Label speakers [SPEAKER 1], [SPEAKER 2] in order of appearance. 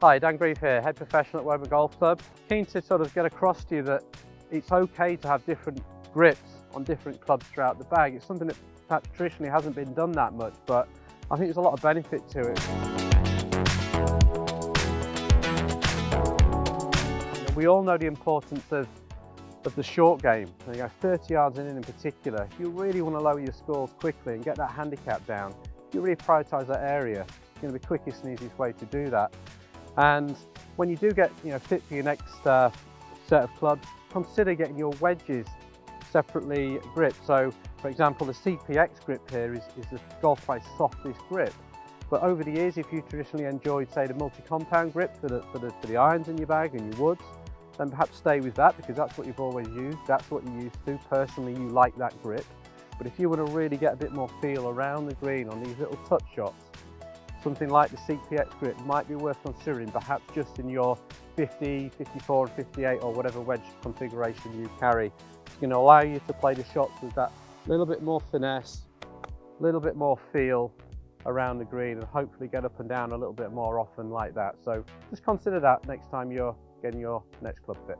[SPEAKER 1] Hi, Dan Grieve here, head professional at Woburn Golf Club. Keen to sort of get across to you that it's okay to have different grips on different clubs throughout the bag. It's something that perhaps traditionally hasn't been done that much, but I think there's a lot of benefit to it. We all know the importance of, of the short game. You know, 30 yards in in particular, you really want to lower your scores quickly and get that handicap down, you really prioritise that area. It's going to be the quickest and easiest way to do that. And when you do get you know, fit for your next uh, set of clubs, consider getting your wedges separately gripped. So for example, the CPX grip here is, is the Golf Pride's softest grip. But over the years, if you traditionally enjoyed, say, the multi-compound grip for the, for, the, for the irons in your bag and your woods, then perhaps stay with that because that's what you've always used, that's what you're used to. Personally, you like that grip. But if you want to really get a bit more feel around the green on these little touch shots, something like the CPX grip might be worth considering, perhaps just in your 50, 54 and 58 or whatever wedge configuration you carry. It's going to allow you to play the shots with that little bit more finesse, a little bit more feel around the green and hopefully get up and down a little bit more often like that. So just consider that next time you're getting your next club fit.